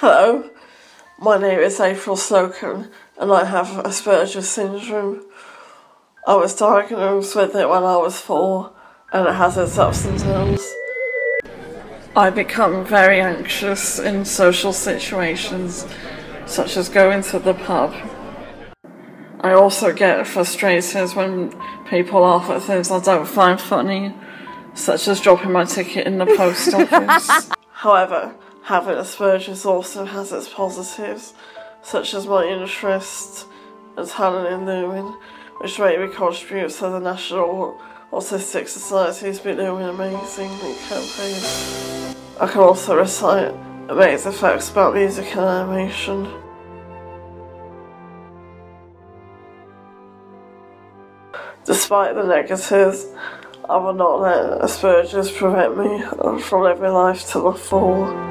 Hello, my name is April Slocombe and I have Asperger's syndrome. I was diagnosed with it when I was four and it has its ups and downs. I become very anxious in social situations such as going to the pub. I also get frustrated when people laugh at things I don't find funny, such as dropping my ticket in the post office. However, having Asperger's also has its positives, such as my interest and talent in looming, which greatly contributes to the National Autistic Society's been doing amazing campaign. I can also recite amazing facts about music and animation. Despite the negatives, I will not let Asperger's prevent me from living life to the full.